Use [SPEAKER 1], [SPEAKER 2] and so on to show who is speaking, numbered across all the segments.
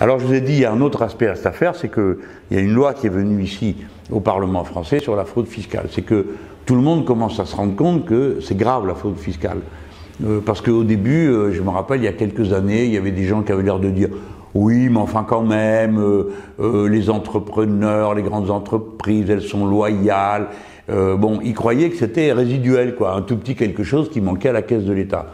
[SPEAKER 1] Alors je vous ai dit, il y a un autre aspect à cette affaire, c'est qu'il y a une loi qui est venue ici au Parlement français sur la fraude fiscale. C'est que tout le monde commence à se rendre compte que c'est grave la fraude fiscale. Euh, parce qu'au début, euh, je me rappelle, il y a quelques années, il y avait des gens qui avaient l'air de dire oui, mais enfin quand même, euh, les entrepreneurs, les grandes entreprises, elles sont loyales. bon, ils croyaient que c'était résiduel, quoi, un tout petit quelque chose qui manquait à la caisse de l'État.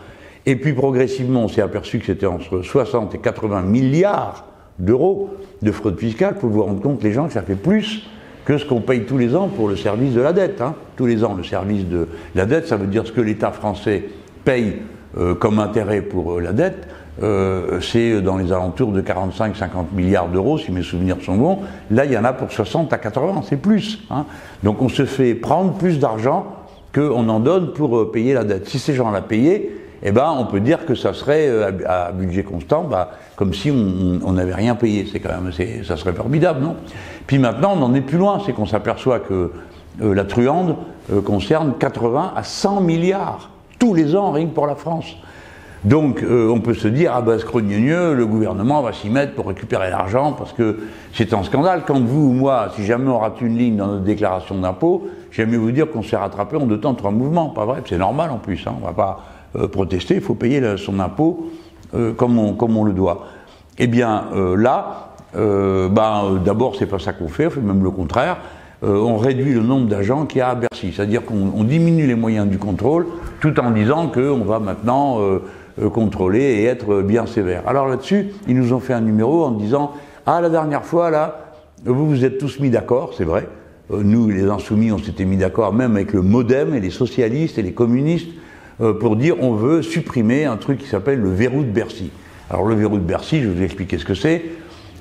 [SPEAKER 1] Et puis progressivement, on s'est aperçu que c'était entre 60 et 80 milliards d'euros de fraude fiscale. Pour vous rendre compte, les gens, que ça fait plus que ce qu'on paye tous les ans pour le service de la dette. Hein. Tous les ans, le service de la dette, ça veut dire ce que l'État français paye euh, comme intérêt pour euh, la dette. Euh, c'est dans les alentours de 45-50 milliards d'euros, si mes souvenirs sont bons. Là, il y en a pour 60 à 80, c'est plus. Hein. Donc on se fait prendre plus d'argent qu'on en donne pour payer la dette. Si ces gens la payaient, eh ben, on peut dire que ça serait à, budget constant, bah, comme si on n'avait rien payé. C'est quand même, ça serait formidable, non? Puis maintenant, on en est plus loin, c'est qu'on s'aperçoit que la truande concerne 80 à 100 milliards tous les ans, rien que pour la France. Donc euh, on peut se dire, ah ben scrogneux, le gouvernement va s'y mettre pour récupérer l'argent parce que c'est un scandale. Quand vous ou moi, si jamais on rate une ligne dans notre déclaration d'impôt, j'aime vous dire qu'on s'est rattrapé en deux temps trois mouvements, pas vrai? C'est normal en plus, hein, on va pas euh, protester, il faut payer son impôt euh, comme, on, comme, on, le doit. Eh bien là, ben, d'abord c'est pas ça qu'on fait, on fait même le contraire. Euh, on réduit le nombre d'agents qu'il y a à Bercy. C'est-à-dire qu'on diminue les moyens du contrôle tout en disant qu'on va maintenant euh, euh, contrôler et être bien sévère. Alors là-dessus, ils nous ont fait un numéro en disant Ah, la dernière fois, là, vous vous êtes tous mis d'accord, c'est vrai. Nous, les insoumis, on s'était mis d'accord même avec le Modem et les socialistes et les communistes pour dire on veut supprimer un truc qui s'appelle le verrou de Bercy. Alors le verrou de Bercy, je vais vous expliquer ce que c'est.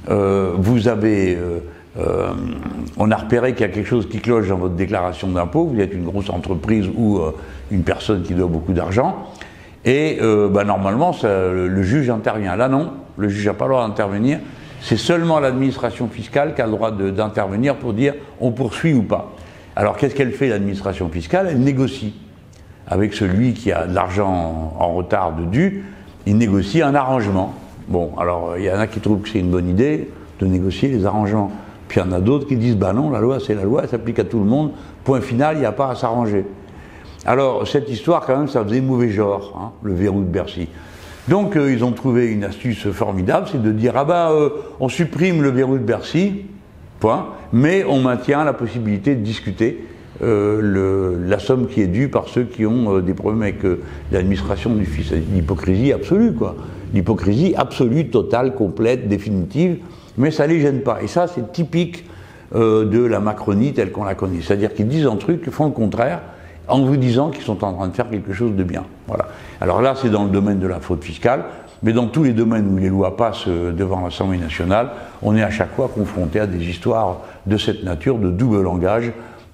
[SPEAKER 1] vous avez euh, on a repéré qu'il y a quelque chose qui cloche dans votre déclaration d'impôt, vous êtes une grosse entreprise ou euh, une personne qui doit beaucoup d'argent, et euh, bah, normalement le, juge intervient. Là non, le juge n'a pas le droit d'intervenir, c'est seulement l'administration fiscale qui a le droit d'intervenir pour dire on poursuit ou pas. Alors qu'est-ce qu'elle fait l'administration fiscale? Elle négocie avec celui qui a de l'argent en retard de dû, il négocie un arrangement. Bon, alors il y en a qui trouvent que c'est une bonne idée de négocier les arrangements puis il y en a d'autres qui disent, bah non, la loi c'est la loi, elle s'applique à tout le monde, point final, il n'y a pas à s'arranger. Alors cette histoire quand même, ça faisait mauvais genre, hein, le verrou de Bercy. Donc euh, ils ont trouvé une astuce formidable, c'est de dire, ah euh, on supprime le verrou de Bercy, point, mais on maintient la possibilité de discuter euh, la somme qui est due par ceux qui ont des problèmes avec l'administration du fils. L'hypocrisie absolue, quoi. L'hypocrisie absolue, totale, complète, définitive mais ça ne les gêne pas. Et ça, c'est typique euh, de la Macronie telle qu'on la connaît. C'est-à-dire qu'ils disent un truc, font le contraire, en vous disant qu'ils sont en train de faire quelque chose de bien. Voilà. Alors là, c'est dans le domaine de la faute fiscale, mais dans tous les domaines où les lois passent euh, devant l'Assemblée nationale, on est à chaque fois confronté à des histoires de cette nature, de double langage,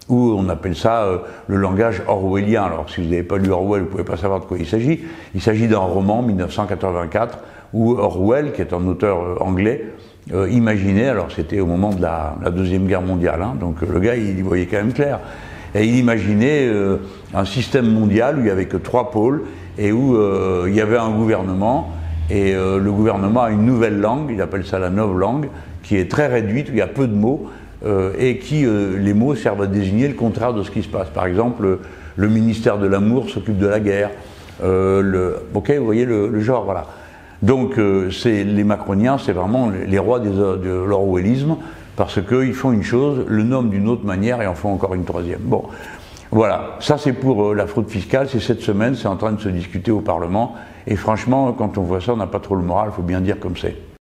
[SPEAKER 1] où on appelle ça euh, le langage orwellien. Alors si vous n'avez pas lu Orwell, vous ne pouvez pas savoir de quoi il s'agit. Il s'agit d'un roman, 1984, où Orwell, qui est un auteur anglais, euh, imaginait, alors c'était au moment de la, Deuxième Guerre mondiale, hein, donc le gars il y voyait quand même clair, et il imaginait euh, un système mondial où il n'y avait que trois pôles et où euh, il y avait un gouvernement, et le gouvernement a une nouvelle langue, il appelle ça la nouvelle langue, qui est très réduite, où il y a peu de mots, et qui, les mots servent à désigner le contraire de ce qui se passe. Par exemple, le ministère de l'amour s'occupe de la guerre. le, ok, vous voyez le, genre, voilà. Donc euh, les macroniens, c'est vraiment les rois de l'orwellisme, parce qu'ils font une chose, le nomment d'une autre manière et en font encore une troisième. Bon, voilà, ça c'est pour euh, la fraude fiscale, c'est cette semaine, c'est en train de se discuter au Parlement, et franchement, quand on voit ça, on n'a pas trop le moral, il faut bien dire comme c'est.